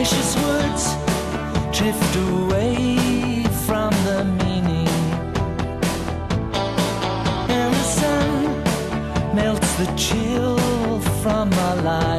precious words drift away from the meaning. And the sun melts the chill from my life.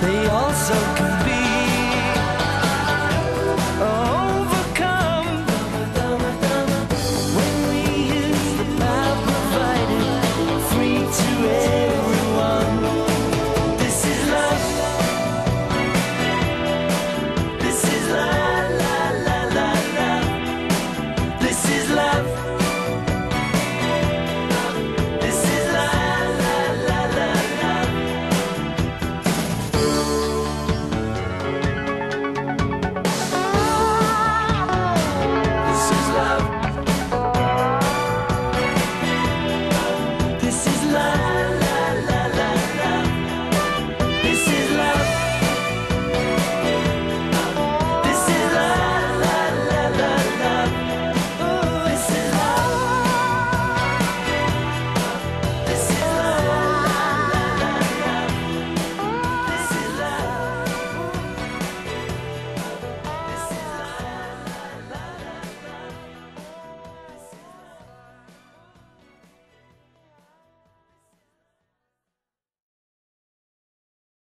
They also